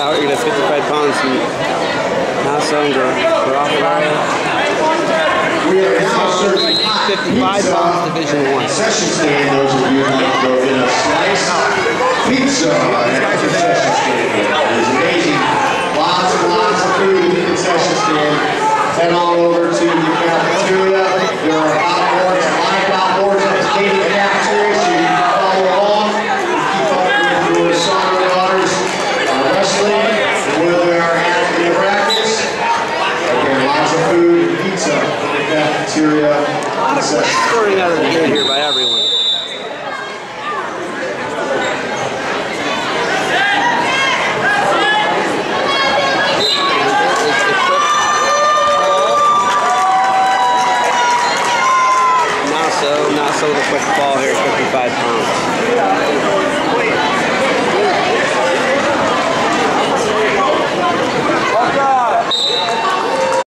Power at 55 pounds and Garofalo. We are now serving hot 55 pizza. Uh, pounds, Division One. Concession stand, those of you who to go a slice pizza at the concession stand. It is amazing. Lots and lots of food at the concession stand. Head on over to the cafeteria. Syria. A lot of good out of the gate here by everyone. Naso, Naso with a quick ball here, 55 pounds.